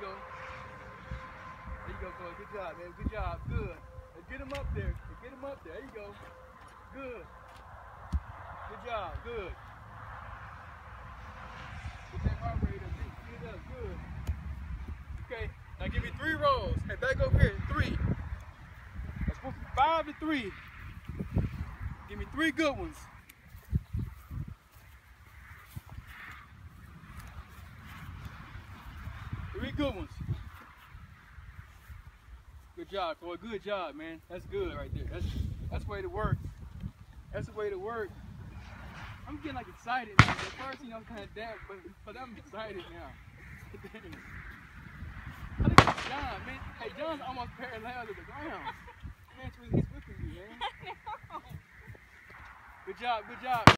go. There you go, Chloe. Good job, man. Good job. Good. Now get him up there. Now Get him up there. There you go. Good. Good job. Good. Get that heart rate up. Get it up. Good. Okay. Now give me three rolls. Hey, back over here. Three. Supposed to be five to three. Give me three good ones. Good ones. Good job, Chloe. Good job, man. That's good right there. That's that's the way to work. That's the way to work. I'm getting like excited now. At first, you know, I'm kind of down, but but I'm excited now. I think it's John, man. Hey, John's almost parallel to the ground. Man, he's whipping me, man. Good job, good job.